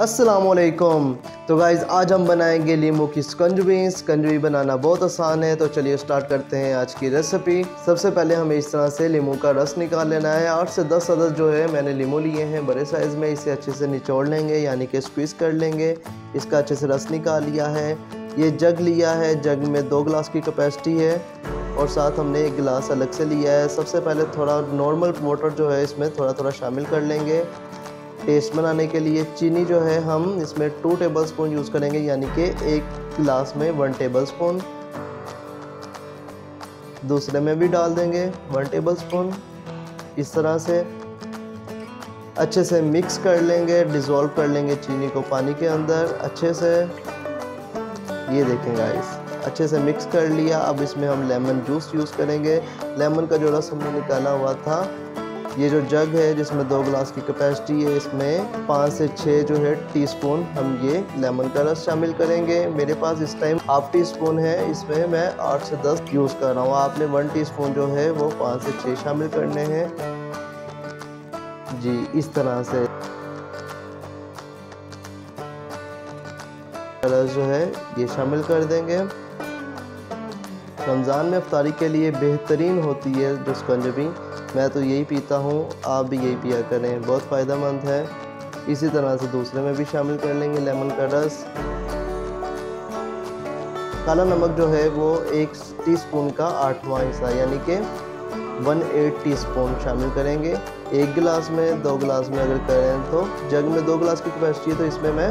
असलकुम तो गाइज़ आज हम बनाएँगे लीमू की स्कंजवी स्कंजवी बनाना बहुत आसान है तो चलिए स्टार्ट करते हैं आज की रेसिपी सबसे पहले हमें इस तरह से लीमू का रस निकाल लेना है। आठ से दस अदद जो है, मैंने लीमू लिए हैं बड़े साइज़ में। इसे अच्छे से निचोड़ लेंगे, यानी कि स्क्वीज़ कर लेंगे। इसका अच्छे से रस निकाल लिया है। ये जग लिया है। जग में दो गिलास की कैपेसिटी है। और साथ हमने एक गिलास अलग से लिया है। सबसे पहले थोड़ा नॉर्मल वाटर जो है, इसमें थोड़ा थोड़ा शामिल कर लेंगे। टेस्ट बनाने के लिए चीनी जो है हम इसमें टू टेबल स्पून यूज़ करेंगे, यानी कि एक गिलास में वन टेबल स्पून दूसरे में भी डाल देंगे वन टेबल स्पून इस तरह से अच्छे से मिक्स कर लेंगे डिज़ोल्व कर लेंगे चीनी को पानी के अंदर अच्छे से। ये देखें गाइस अच्छे से मिक्स कर लिया। अब इसमें हम लेमन जूस यूज़ करेंगे। लेमन का जो रस हमने निकाला हुआ था। ये जो जग है, जिसमें दो गिलास की कैपेसिटी है, इसमें पाँच से छः जो है टीस्पून हम ये लेमन का रस शामिल करेंगे। मेरे पास इस टाइम हाफ़ टी स्पून है, इसमें मैं आठ से दस यूज़ कर रहा हूँ। आपने वन टीस्पून जो है, वो पाँच से छः शामिल करने हैं। जी, इस तरह से। रस जो है, ये शामिल कर देंगे। रमज़ान में अफ्तारी के लिए बेहतरीन होती है जो स्कंजबी मैं तो यही पीता हूँ, आप भी यही पिया करें। बहुत फ़ायदा मंद है। इसी तरह से दूसरे में भी शामिल कर लेंगे लेमन का रस। काला नमक जो है वो एक टीस्पून का आठवां हिस्सा, यानी कि वन एट टी स्पून शामिल करेंगे। एक गिलास में, दो गिलास में अगर करें तो जग में दो गिलास की कैपेसिटी है तो इसमें मैं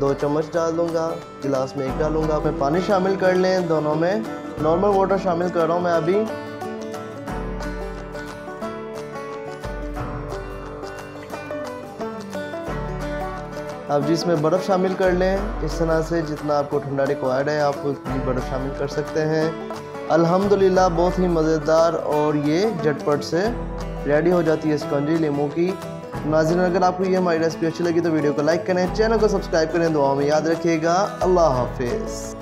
दो चम्मच डाल दूँगा, गिलास में एक डालूँगा मैं पानी शामिल कर लें दोनों में। नॉर्मल वाटर शामिल कर रहा हूँ मैं अभी। अब जिसमें बर्फ़ शामिल कर लें। इस तरह से जितना आपको ठंडा रिक्वायर्ड है, आप उतनी बर्फ़ शामिल कर सकते हैं। अल्हम्दुलिल्लाह, बहुत ही मज़ेदार और ये झटपट से रेडी हो जाती है स्पंजी लेमू की। नाजिन अगर आपको ये हमारी रेसिपी अच्छी लगी तो वीडियो को लाइक करें, चैनल को सब्सक्राइब करें दुआ में याद रखिएगा। अल्लाह हाफिज़।